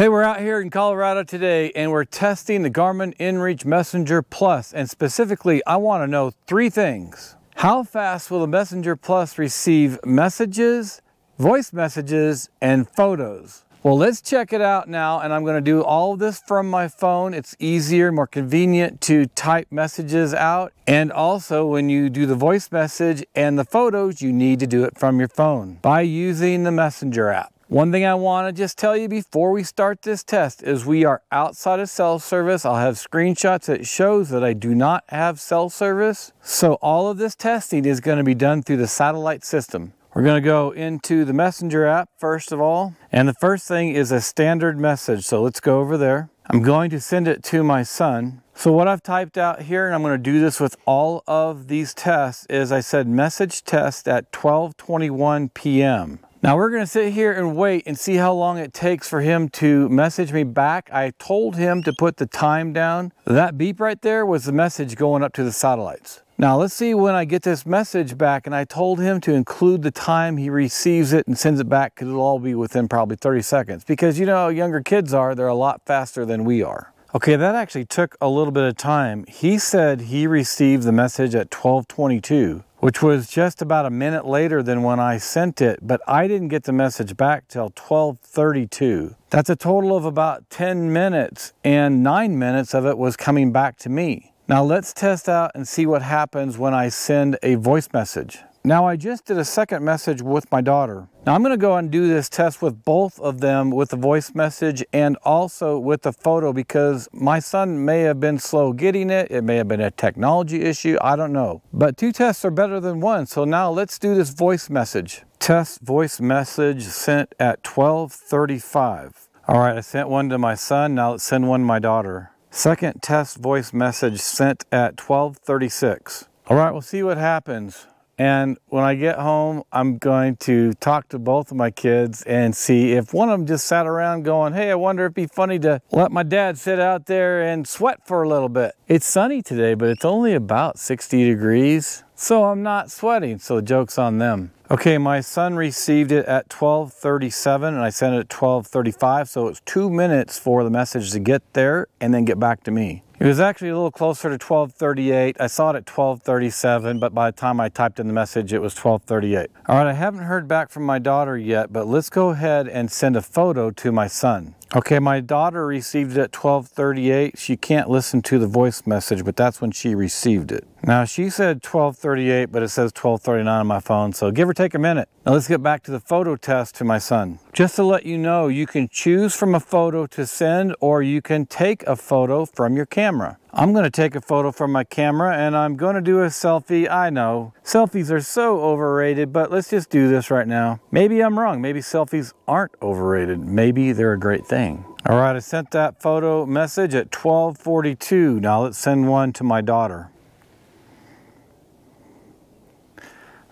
Hey, we're out here in Colorado today and we're testing the Garmin InReach Messenger Plus. And specifically I want to know three things. How fast will the Messenger Plus receive messages, voice messages, and photos? Well, let's check it out now and I'm going to do all of this from my phone. It's easier, more convenient to type messages out. And also when you do the voice message and the photos, you need to do it from your phone by using the Messenger app. One thing I want to just tell you before we start this test is we are outside of cell service. I'll have screenshots that shows that I do not have cell service. So all of this testing is going to be done through the satellite system. We're going to go into the messenger app first of all. And the first thing is a standard message. So let's go over there. I'm going to send it to my son. So what I've typed out here, and I'm going to do this with all of these tests, is I said message test at 1221 p.m. Now we're gonna sit here and wait and see how long it takes for him to message me back. I told him to put the time down. That beep right there was the message going up to the satellites. Now let's see when I get this message back and I told him to include the time he receives it and sends it back because it'll all be within probably 30 seconds. Because you know how younger kids are, they're a lot faster than we are. Okay, that actually took a little bit of time. He said he received the message at 1222 which was just about a minute later than when I sent it, but I didn't get the message back till 1232. That's a total of about 10 minutes, and nine minutes of it was coming back to me. Now let's test out and see what happens when I send a voice message. Now I just did a second message with my daughter. Now I'm going to go and do this test with both of them with the voice message and also with the photo because my son may have been slow getting it. It may have been a technology issue. I don't know. But two tests are better than one. So now let's do this voice message. Test voice message sent at 1235. All right, I sent one to my son. Now let's send one to my daughter. Second test voice message sent at 1236. All right, we'll see what happens. And when I get home, I'm going to talk to both of my kids and see if one of them just sat around going, hey, I wonder if it'd be funny to let my dad sit out there and sweat for a little bit. It's sunny today, but it's only about 60 degrees. So I'm not sweating, so joke's on them. Okay, my son received it at 12.37 and I sent it at 12.35, so it's two minutes for the message to get there and then get back to me. It was actually a little closer to 1238. I saw it at 1237, but by the time I typed in the message, it was 1238. All right, I haven't heard back from my daughter yet, but let's go ahead and send a photo to my son. Okay, my daughter received it at 1238. She can't listen to the voice message, but that's when she received it. Now, she said 1238, but it says 1239 on my phone, so give or take a minute. Now, let's get back to the photo test to my son. Just to let you know, you can choose from a photo to send, or you can take a photo from your camera. I'm going to take a photo from my camera and I'm going to do a selfie. I know selfies are so overrated, but let's just do this right now. Maybe I'm wrong. Maybe selfies aren't overrated. Maybe they're a great thing. All right, I sent that photo message at 1242. Now let's send one to my daughter.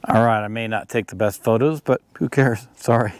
All right, I may not take the best photos, but who cares? Sorry.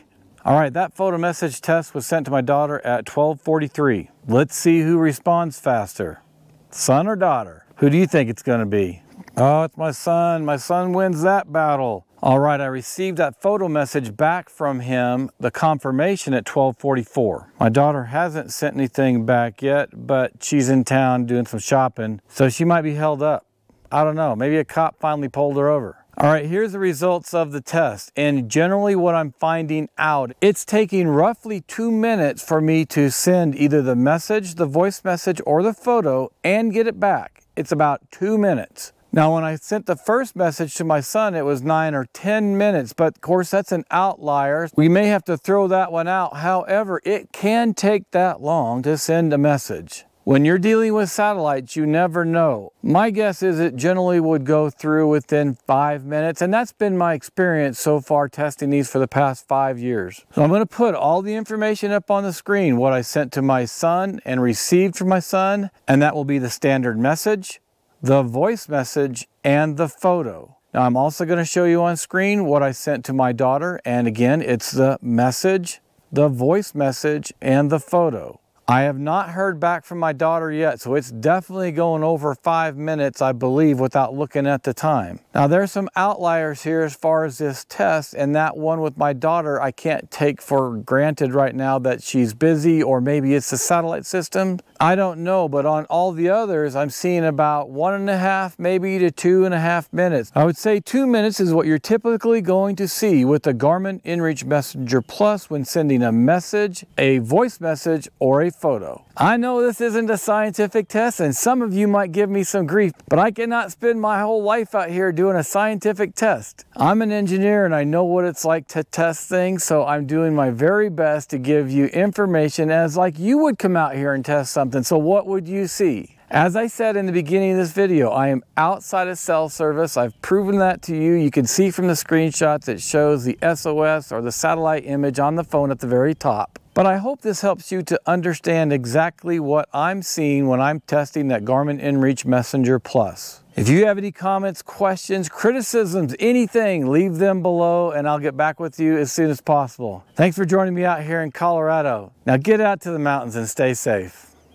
All right, that photo message test was sent to my daughter at 1243. Let's see who responds faster. Son or daughter? Who do you think it's going to be? Oh, it's my son. My son wins that battle. All right, I received that photo message back from him, the confirmation at 1244. My daughter hasn't sent anything back yet, but she's in town doing some shopping, so she might be held up. I don't know, maybe a cop finally pulled her over. All right, here's the results of the test. And generally what I'm finding out, it's taking roughly two minutes for me to send either the message, the voice message, or the photo and get it back. It's about two minutes. Now, when I sent the first message to my son, it was nine or 10 minutes, but of course that's an outlier. We may have to throw that one out. However, it can take that long to send a message. When you're dealing with satellites, you never know. My guess is it generally would go through within five minutes, and that's been my experience so far testing these for the past five years. So I'm gonna put all the information up on the screen, what I sent to my son and received from my son, and that will be the standard message, the voice message, and the photo. Now I'm also gonna show you on screen what I sent to my daughter, and again, it's the message, the voice message, and the photo. I have not heard back from my daughter yet, so it's definitely going over five minutes, I believe, without looking at the time. Now there's some outliers here as far as this test, and that one with my daughter, I can't take for granted right now that she's busy or maybe it's the satellite system. I don't know, but on all the others, I'm seeing about one and a half, maybe to two and a half minutes. I would say two minutes is what you're typically going to see with the Garmin InReach Messenger Plus when sending a message, a voice message, or a photo. I know this isn't a scientific test and some of you might give me some grief, but I cannot spend my whole life out here doing a scientific test. I'm an engineer and I know what it's like to test things, so I'm doing my very best to give you information as like you would come out here and test something. So what would you see? As I said in the beginning of this video, I am outside of cell service. I've proven that to you. You can see from the screenshots it shows the SOS or the satellite image on the phone at the very top. But I hope this helps you to understand exactly what I'm seeing when I'm testing that Garmin InReach Messenger Plus. If you have any comments, questions, criticisms, anything, leave them below and I'll get back with you as soon as possible. Thanks for joining me out here in Colorado. Now get out to the mountains and stay safe.